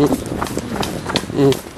嗯嗯。